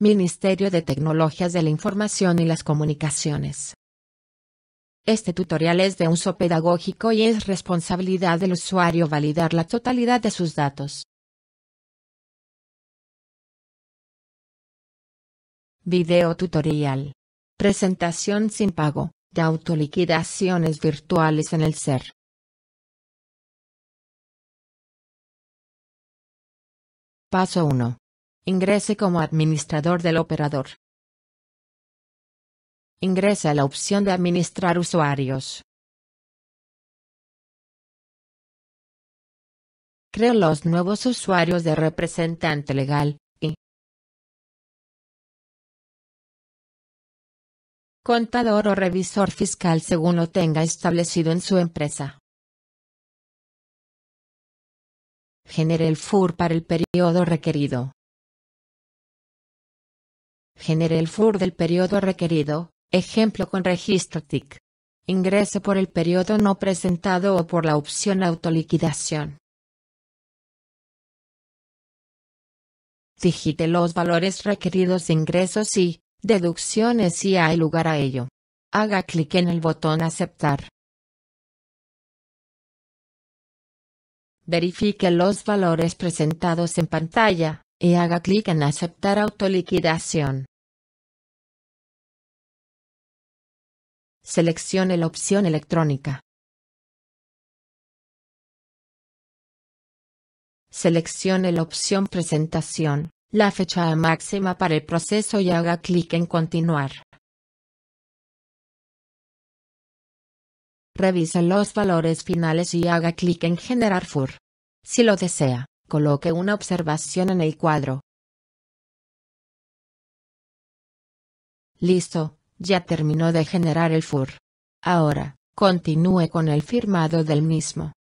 Ministerio de Tecnologías de la Información y las Comunicaciones. Este tutorial es de uso pedagógico y es responsabilidad del usuario validar la totalidad de sus datos. Video tutorial. Presentación sin pago, de autoliquidaciones virtuales en el SER. Paso 1. Ingrese como administrador del operador. Ingrese a la opción de administrar usuarios. Creo los nuevos usuarios de representante legal, y contador o revisor fiscal según lo tenga establecido en su empresa. Genere el FUR para el periodo requerido. Genere el FUR del periodo requerido, ejemplo con registro TIC. Ingrese por el periodo no presentado o por la opción autoliquidación. Digite los valores requeridos de ingresos y deducciones si hay lugar a ello. Haga clic en el botón Aceptar. Verifique los valores presentados en pantalla, y haga clic en Aceptar autoliquidación. Seleccione la opción electrónica. Seleccione la opción Presentación, la fecha máxima para el proceso y haga clic en Continuar. Revise los valores finales y haga clic en Generar FUR. Si lo desea, coloque una observación en el cuadro. Listo, ya terminó de generar el FUR. Ahora, continúe con el firmado del mismo.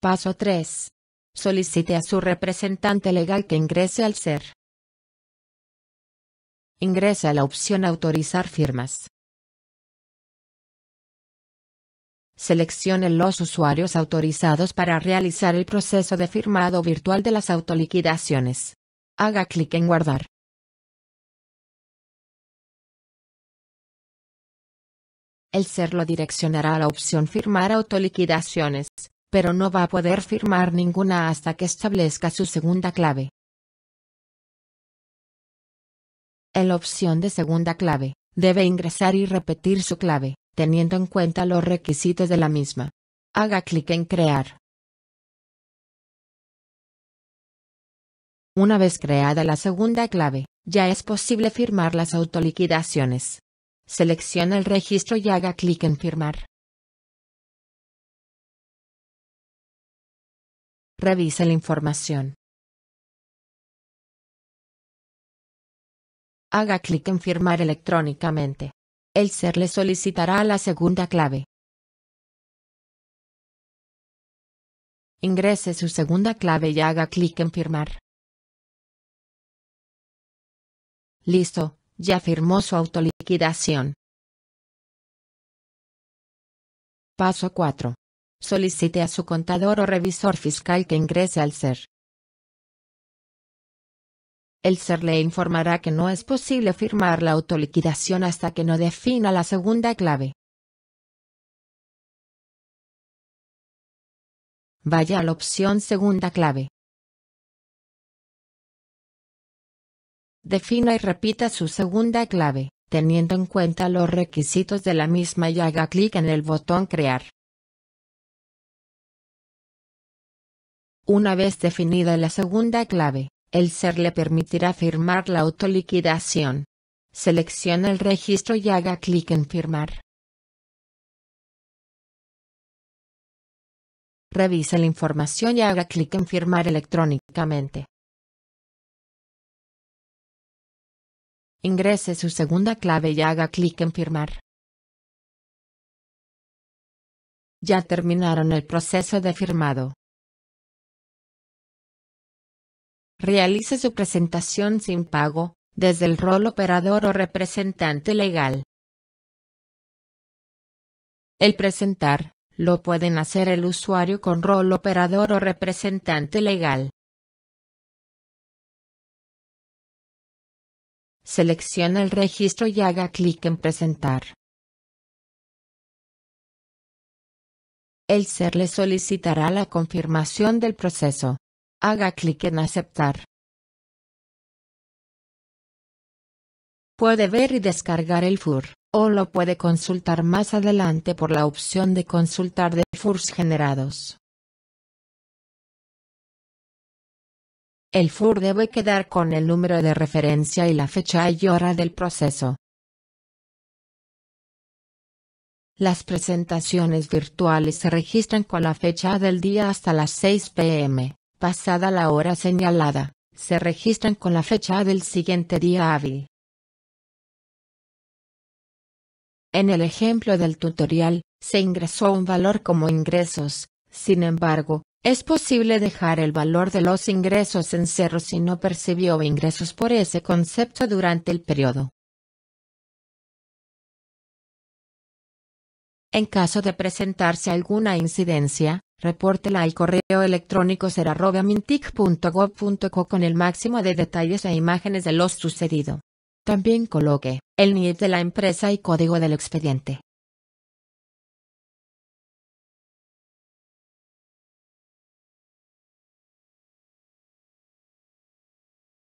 Paso 3. Solicite a su representante legal que ingrese al SER. Ingrese a la opción Autorizar firmas. Seleccione los usuarios autorizados para realizar el proceso de firmado virtual de las autoliquidaciones. Haga clic en Guardar. El SER lo direccionará a la opción Firmar autoliquidaciones, pero no va a poder firmar ninguna hasta que establezca su segunda clave. En la opción de segunda clave, debe ingresar y repetir su clave teniendo en cuenta los requisitos de la misma. Haga clic en Crear. Una vez creada la segunda clave, ya es posible firmar las autoliquidaciones. Seleccione el registro y haga clic en Firmar. Revise la información. Haga clic en Firmar electrónicamente el SER le solicitará la segunda clave. Ingrese su segunda clave y haga clic en firmar. Listo, ya firmó su autoliquidación. Paso 4. Solicite a su contador o revisor fiscal que ingrese al SER el SER le informará que no es posible firmar la autoliquidación hasta que no defina la segunda clave. Vaya a la opción Segunda clave. Defina y repita su segunda clave, teniendo en cuenta los requisitos de la misma y haga clic en el botón Crear. Una vez definida la segunda clave, el SER le permitirá firmar la autoliquidación. Seleccione el registro y haga clic en Firmar. Revise la información y haga clic en Firmar electrónicamente. Ingrese su segunda clave y haga clic en Firmar. Ya terminaron el proceso de firmado. Realice su presentación sin pago, desde el rol operador o representante legal. El presentar, lo pueden hacer el usuario con rol operador o representante legal. seleccione el registro y haga clic en Presentar. El SER le solicitará la confirmación del proceso. Haga clic en Aceptar. Puede ver y descargar el FUR, o lo puede consultar más adelante por la opción de consultar de FURs generados. El FUR debe quedar con el número de referencia y la fecha y hora del proceso. Las presentaciones virtuales se registran con la fecha del día hasta las 6 pm, pasada la hora señalada, se registran con la fecha del siguiente día hábil. En el ejemplo del tutorial, se ingresó un valor como ingresos, sin embargo, es posible dejar el valor de los ingresos en cero si no percibió ingresos por ese concepto durante el periodo. En caso de presentarse alguna incidencia, repórtela al correo electrónico ser@mintic.gov.co con el máximo de detalles e imágenes de lo sucedido. También coloque el NIF de la empresa y código del expediente.